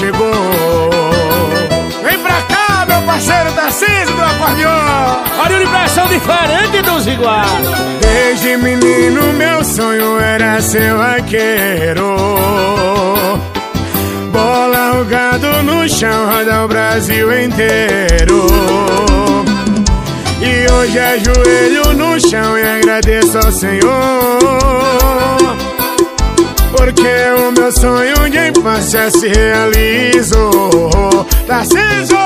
chegou. Vem pra cá, meu parceiro Tarcísio do acordeon. Olha uma impressão diferente dos iguais. Desde menino meu sonho era ser vaqueiro. Bola rugado no chão, roda o Brasil inteiro. E hoje é joelho no chão e agradeço ao Senhor. Porque o meu sonho de infância se realizou. Tarcísio!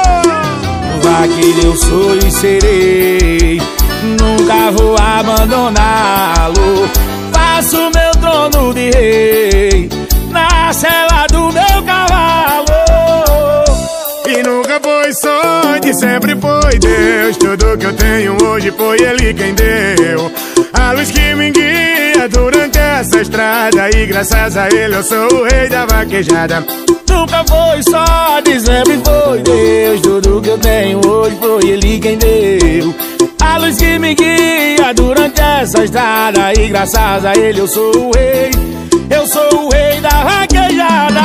Vaqueiro eu sou e serei. Nunca vou abandoná-lo. Faço meu trono de rei. Na cela do meu cavalo. E nunca foi sorte, sempre foi Deus. Tudo que eu tenho hoje foi Ele quem deu. A luz que me essa estrada E graças a Ele eu sou o rei da vaquejada. Nunca foi sorte, sempre foi Deus. Tudo que eu tenho hoje foi Ele quem deu. A luz que me guia durante essa estrada E graças a Ele eu sou o rei. Eu sou o rei da vaquejada.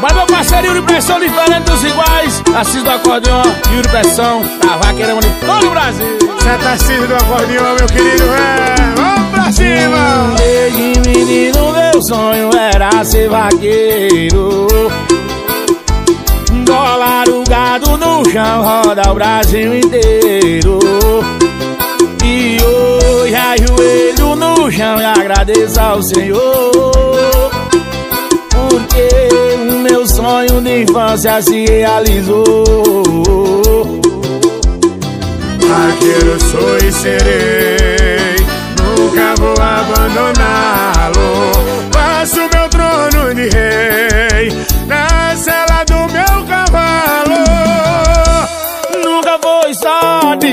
Mas meu parceiro Yuri Pressão, diferente dos iguais. Assis do acordeon, Yuri Pressão Da vaqueirão de todo o Brasil. Você Tarcísio do acordeon, meu querido é. Sonho era ser vaqueiro. Dólar o gado no chão, roda o Brasil inteiro. E hoje ajoelho no chão e agradeço ao Senhor. Porque o meu sonho de infância se realizou. Vaqueiro sou e serei. Nunca vou abandoná-lo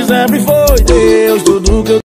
sempre foi Deus Tudo que eu